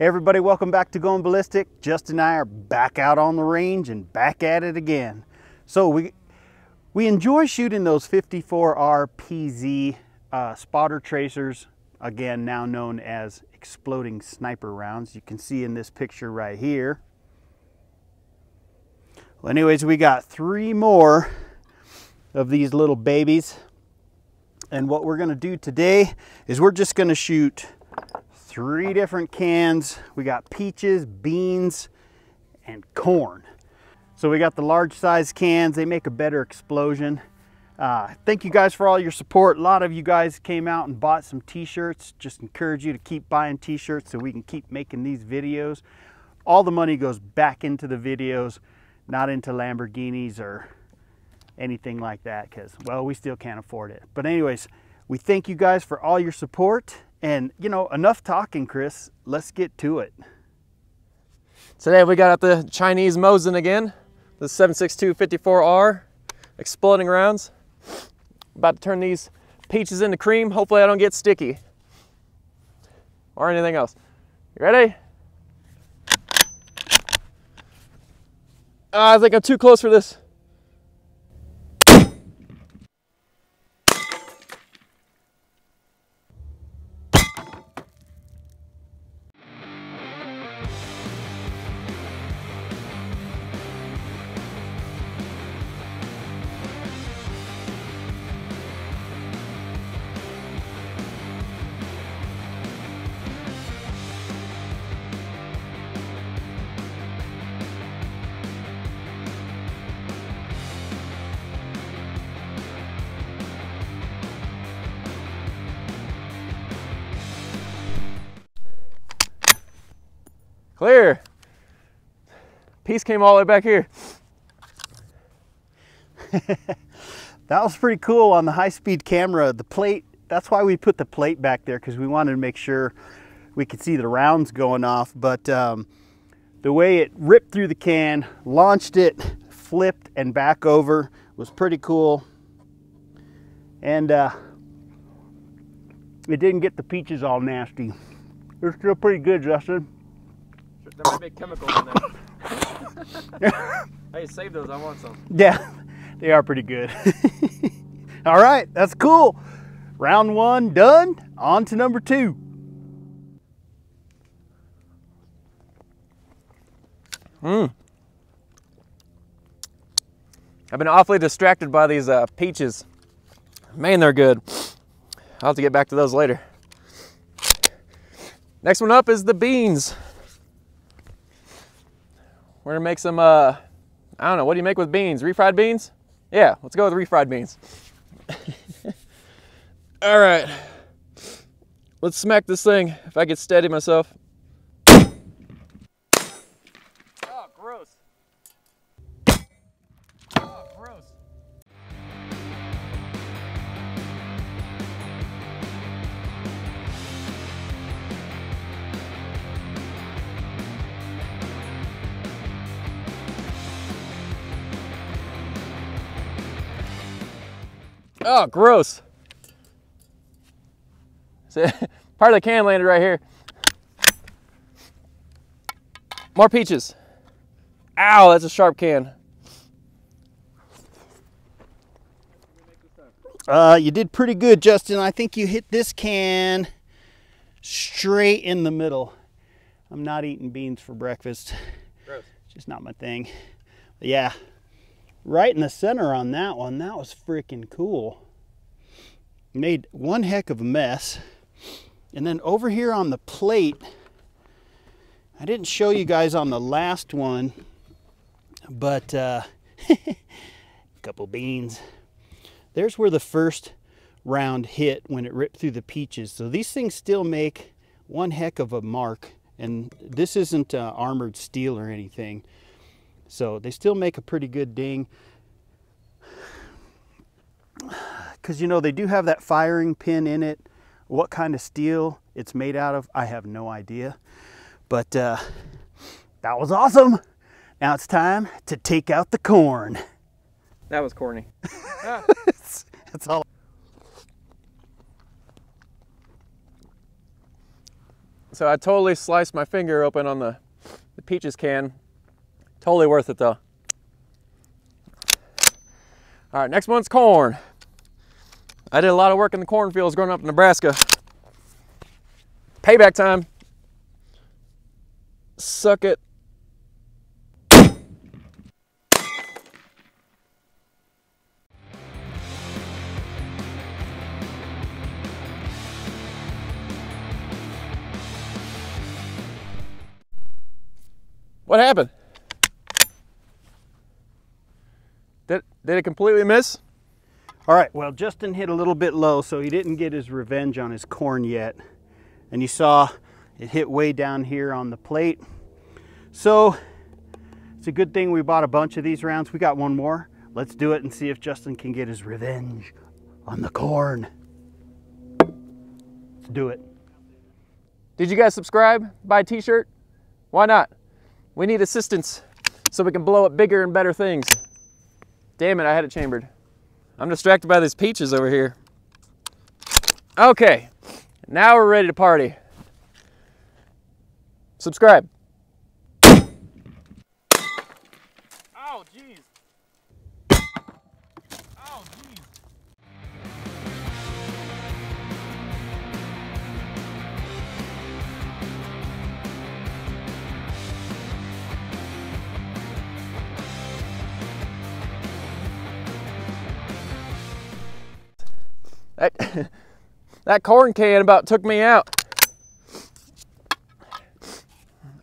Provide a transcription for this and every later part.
Everybody, welcome back to Going Ballistic. Justin and I are back out on the range and back at it again. So we we enjoy shooting those 54R PZ uh, spotter tracers, again now known as exploding sniper rounds. You can see in this picture right here. Well, anyways, we got three more of these little babies. And what we're gonna do today is we're just gonna shoot three different cans. We got peaches, beans, and corn. So we got the large size cans. They make a better explosion. Uh, thank you guys for all your support. A lot of you guys came out and bought some t-shirts. Just encourage you to keep buying t-shirts so we can keep making these videos. All the money goes back into the videos, not into Lamborghinis or anything like that because, well, we still can't afford it. But anyways, we thank you guys for all your support and, you know, enough talking, Chris. Let's get to it. Today we got out the Chinese Mosin again, the 7.62 54R, exploding rounds. About to turn these peaches into cream. Hopefully I don't get sticky or anything else. You ready? Uh, I think I'm too close for this. Clear. Piece came all the way back here. that was pretty cool on the high speed camera. The plate, that's why we put the plate back there because we wanted to make sure we could see the rounds going off. But um, the way it ripped through the can, launched it, flipped and back over was pretty cool. And uh, it didn't get the peaches all nasty. They're still pretty good, Justin. There might be chemicals in there. hey, save those. I want some. Yeah, they are pretty good. All right, that's cool. Round one done. On to number two. Hmm. I've been awfully distracted by these uh, peaches. Man, they're good. I'll have to get back to those later. Next one up is the beans. We're gonna make some, uh, I don't know, what do you make with beans? Refried beans? Yeah, let's go with refried beans. All right, let's smack this thing if I get steady myself. Oh, gross. Part of the can landed right here. More peaches. Ow, that's a sharp can. Uh, you did pretty good, Justin. I think you hit this can straight in the middle. I'm not eating beans for breakfast. Gross. Just not my thing. But yeah, right in the center on that one. That was freaking cool. Made one heck of a mess. And then over here on the plate, I didn't show you guys on the last one, but uh, a couple beans. There's where the first round hit when it ripped through the peaches. So these things still make one heck of a mark. And this isn't uh, armored steel or anything. So they still make a pretty good ding. Because, you know, they do have that firing pin in it. What kind of steel it's made out of, I have no idea. But uh, that was awesome. Now it's time to take out the corn. That was corny. Ah. That's all. So I totally sliced my finger open on the, the peaches can. Totally worth it though. All right, next one's corn. I did a lot of work in the cornfields growing up in Nebraska. Payback time. Suck it. What happened? Did, did it completely miss? All right, well, Justin hit a little bit low, so he didn't get his revenge on his corn yet. And you saw it hit way down here on the plate. So it's a good thing we bought a bunch of these rounds. We got one more. Let's do it and see if Justin can get his revenge on the corn. Let's do it. Did you guys subscribe? Buy a t-shirt? Why not? We need assistance so we can blow up bigger and better things. Damn it, I had it chambered. I'm distracted by these peaches over here. Okay, now we're ready to party. Subscribe. That, that corn can about took me out.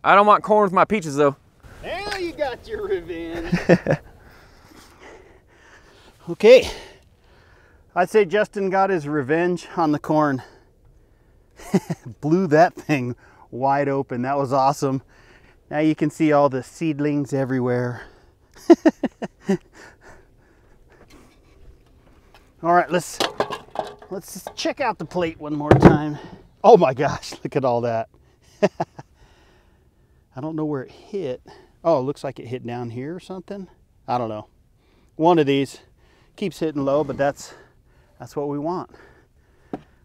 I don't want corn with my peaches though. Now you got your revenge. okay. I'd say Justin got his revenge on the corn. Blew that thing wide open. That was awesome. Now you can see all the seedlings everywhere. all right, let's let's check out the plate one more time. Oh my gosh, look at all that. I don't know where it hit. Oh, it looks like it hit down here or something. I don't know. One of these keeps hitting low, but that's that's what we want.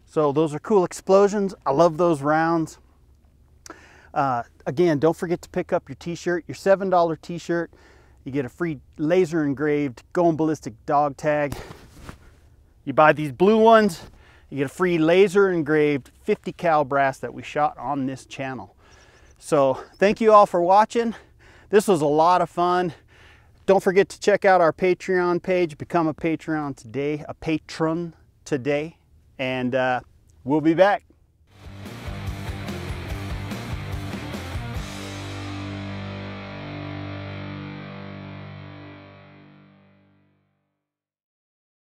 So those are cool explosions. I love those rounds. Uh, again, don't forget to pick up your t-shirt, your $7 t-shirt. You get a free laser engraved Going Ballistic dog tag. You buy these blue ones, you get a free laser engraved 50 cal brass that we shot on this channel. So thank you all for watching. This was a lot of fun. Don't forget to check out our Patreon page. Become a Patreon today, a patron today. And uh, we'll be back.